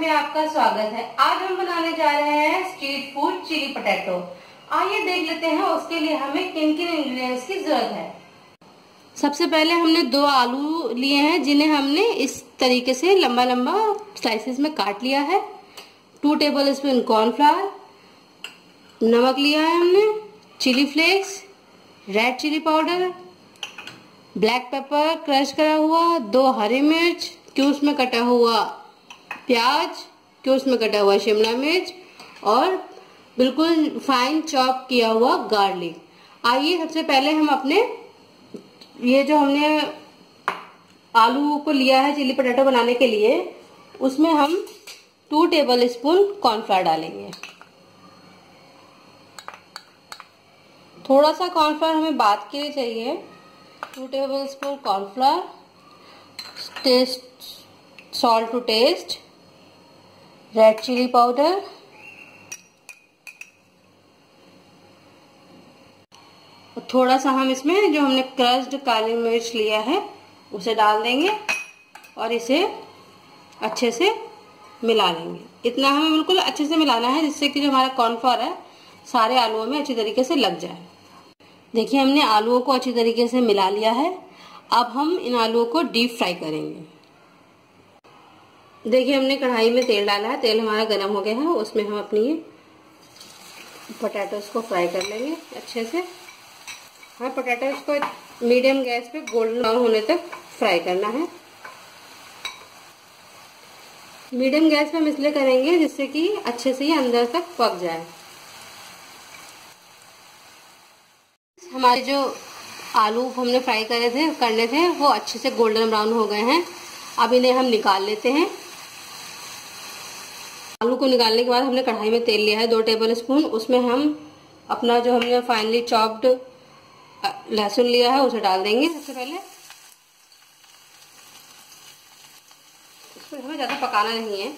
में आपका स्वागत है। आज हम बनाने जा रहे हैं स्ट्रीट फ़ूड चिली पटेटो आइए देख लेते हैं, उसके लिए हमें किन किन इंग्रेडिएंट्स की ज़रूरत है। सबसे पहले हमने दो आलू लिए हैं, जिन्हें हमने इस तरीके से लंबा लंबा स्लाइसेस में काट लिया है। टू टेबल स्पून कॉर्नफ्लावर नमक लिया है हमने chilli flakes red chilli powder black pepper crush करा हुआ, दो हरी मिर्च क्यूब्स में कटा हुआ प्याज क्यूब्स में कटा हुआ शिमला मिर्च और बिल्कुल फाइन चॉप किया हुआ गार्लिक आइए सबसे पहले हम अपने, ये जो हमने आलू को लिया है चिली पटेटो बनाने के लिए, उसमें हम टू टेबल स्पून कॉर्नफ्लावर डालेंगे. थोड़ा सा कॉर्नफ्लावर हमें बात के लिए चाहिए. Two tablespoon cornflour taste salt to taste red chilli powder थोड़ा सा हम इसमें जो हमने क्रस्ड काली मिर्च लिया है, उसे डाल देंगे और इसे अच्छे से मिला लेंगे। इतना हमें बिल्कुल अच्छे से मिलाना है, जिससे कि जो हमारा कॉर्नफ्लोर है, सारे आलुओं में अच्छी तरीके से लग जाए। देखिए, हमने आलुओं को अच्छी तरीके से मिला लिया है। अब हम इन आलुओं को डीप फ्राई करेंगे। देखिए, हमने कढ़ाई में तेल डाला है। तेल हमारा गर्म हो गया है, उसमें हम अपनी पोटैटोस को फ्राई कर लेंगे अच्छे से। हाँ पोटैटोस को मीडियम गैस पे गोल्डन ब्राउन होने तक फ्राई करना है। मीडियम गैस पे हम इसलिए करेंगे जिससे कि अच्छे से ये अंदर तक पक जाए। हमारे जो आलू हमने फ्राई करे थे, करने थे, वो अच्छे से गोल्डन ब्राउन हो गए हैं। अब इन्हें हम निकाल लेते हैं। आलू को निकालने के बाद हमने कढ़ाई में तेल लिया है, दो टेबल स्पून उसमें हम अपना जो हमने फाइनली चॉप्ड लहसुन लिया है, उसे डाल देंगे। सबसे पहले हमें ज़्यादा पकाना नहीं है,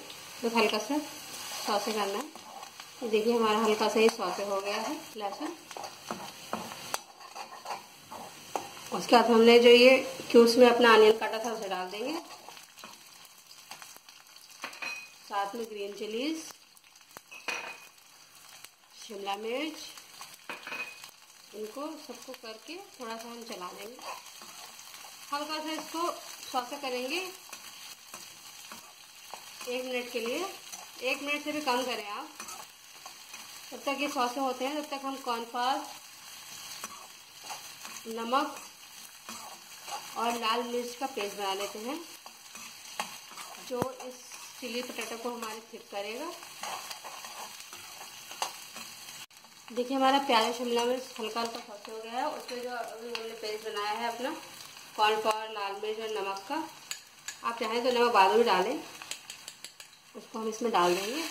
बस हल्का सा सौसे करना है। देखिए हमारा हल्का सा ही सौसे हो गया है, लहसुन। उसके बाद हमने जो ये क्यूब्स में अपना अनियन काटा था, उसे डाल देंगे। साथ में ग्रीन चिलीज, शिमला मिर्च, इनको सबको करके थोड़ा सा हम चला लेंगे। हल्का सा इसको सौसा करेंगे। एक मिनट के लिए। एक मिनट से भी कम करें आप। जब तक ये सौसे होते हैं, तब तक हम कॉर्नफ्लावर नमक और लाल मिर्च का पेस्ट बना लेते हैं। जो इस चिली पटाटो को हमारे थिक करेगा। देखिए, हमारा प्याज शिमला मिर्च हल्का हल्का फंस हो गया है उसमें जो अभी हमने पेस्ट बनाया है अपना कॉर्नफ्लावर लाल मिर्च और नमक का, आप चाहें तो नमक बाद में डालें। उसको हम इसमें डाल देंगे।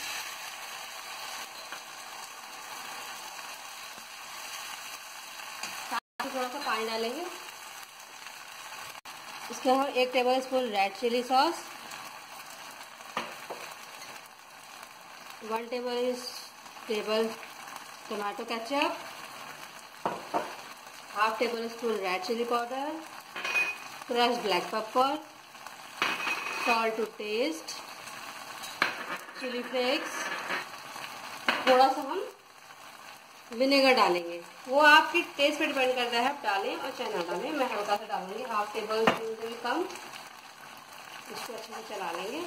थोड़ा सा पानी डालेंगे। इसके हम एक tablespoon red chilli sauce one table table tomato ketchup half tablespoon red chilli powder crush black pepper salt to taste chilli flakes थोड़ा सा हम विनेगर डालेंगे। वो आपकी टेस्ट पे डिपेंड करता है। आप डालें और चाहे ना डालें। मैं हल्का सा डालूँगी। हाफ़ टेबल स्पून से भी कम। इसको अच्छे से चला लेंगे।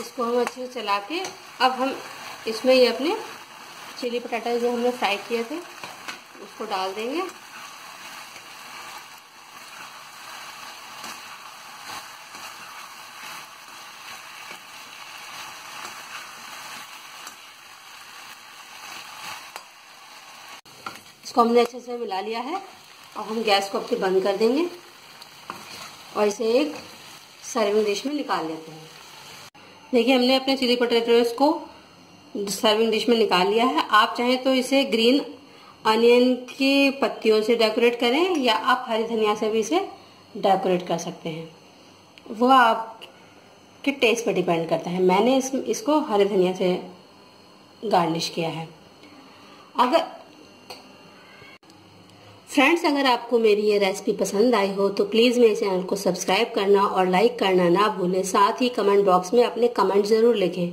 इसको हम अच्छे से चला के अब हम इसमें ये अपने चिली पटाटा जो हमने फ्राई किए थे, उसको डाल देंगे। इसको हमने अच्छे से मिला लिया है और हम गैस को अपने बंद कर देंगे और इसे एक सर्विंग डिश में निकाल लेते हैं। देखिए हमने अपने चिली पोटैटोज को सर्विंग डिश में निकाल लिया है। आप चाहें तो इसे ग्रीन अनियन की पत्तियों से डेकोरेट करें या आप हरी धनिया से भी इसे डेकोरेट कर सकते हैं। वो आपके टेस्ट पर डिपेंड करता है। मैंने इस, इसको हरी धनिया से गार्निश किया है। अगर फ्रेंड्स अगर आपको मेरी ये रेसिपी पसंद आई हो तो प्लीज़ मेरे चैनल को सब्सक्राइब करना और लाइक करना ना भूलें। साथ ही कमेंट बॉक्स में अपने कमेंट ज़रूर लिखें।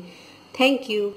Thank you